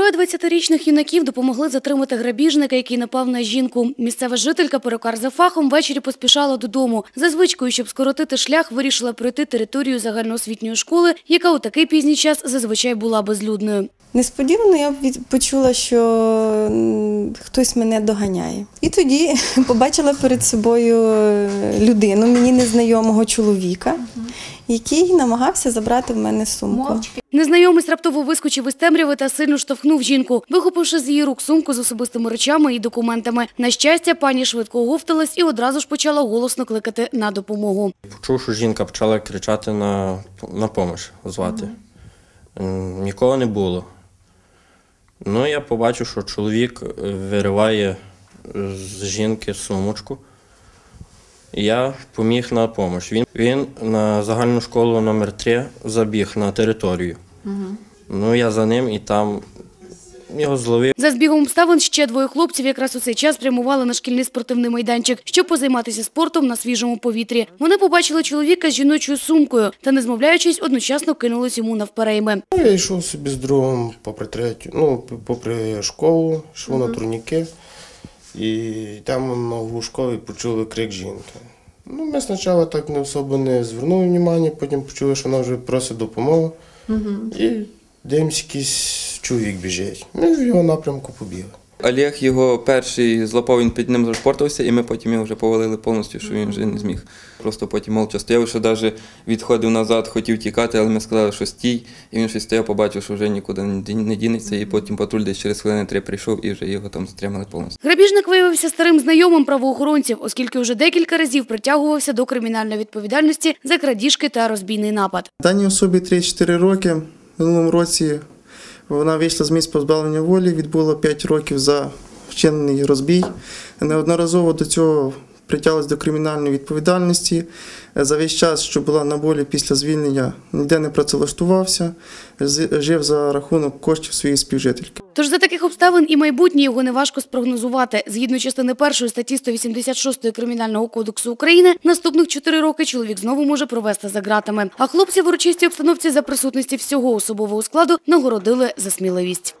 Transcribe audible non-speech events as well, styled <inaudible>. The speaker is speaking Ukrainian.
Троє 20-річних юнаків допомогли затримати грабіжника, який напав на жінку. Місцева жителька, перукар за фахом, ввечері поспішала додому. За звичкою, щоб скоротити шлях, вирішила пройти територію загальноосвітньої школи, яка у такий пізній час зазвичай була безлюдною. Несподівано я почула, що хтось мене доганяє. І тоді <laughs> побачила перед собою е, людину, мені незнайомого чоловіка, який намагався забрати в мене сумку. Незнайомець раптово вискочив із темряви та сильно штовхнув жінку, вихопивши з її рук сумку з особистими речами і документами. На щастя, пані швидко оговталась і одразу ж почала голосно кликати на допомогу. Почув, що жінка почала кричати на, на помощь звати. Нікого не було. Ну, я побачив, що чоловік е, вириває з жінки сумочку. Я поміг на допомогу. Він, він на загальну школу номер 3 забіг на територію. Ну, я за ним і там його зловив. За збігом обставин ще двоє хлопців якраз у цей час прямували на шкільний спортивний майданчик, щоб позайматися спортом на свіжому повітрі. Вони побачили чоловіка з жіночою сумкою та, не змовляючись, одночасно кинулись йому навперейми. Ну, Я йшов собі з другом попри третю, ну, попри школу, йшов на турніки, і там на углу почули крик жінки. Ну, ми спочатку так не особо не звернули увагу, потім почули, що вона вже просить допомогу. І дивимося, якийсь чоловік біжить. Ми в його напрямку побігли. Олег його перший злопав, він під ним зашпортився, і ми потім його вже повалили повністю, що він вже не зміг. Просто потім молча стояв, що навіть відходив назад, хотів тікати, але ми сказали, що стій. І він щось стояв, побачив, що вже нікуди не не дінеться, і потім патруль десь через хвилини три прийшов і вже його там затримали повністю. Грабіжник виявився старим знайомим правоохоронців, оскільки вже декілька разів притягувався до кримінальної відповідальності за крадіжки та розбійний напад. Даній особі 3-4 роки. В минулому році вона вийшла з місць позбавлення волі, відбула 5 років за вчинений розбій. Неодноразово до цього притяглась до кримінальної відповідальності. За весь час, що була на волі після звільнення, ніде не працевлаштувався, жив за рахунок коштів своєї співжительки. Тож за таких обставин і майбутнє його неважко спрогнозувати. Згідно частини першої статті 186 Кримінального кодексу України, наступних 4 роки чоловік знову може провести за ґратами. А хлопці в урочистій обстановці за присутності всього особового складу нагородили за сміливість.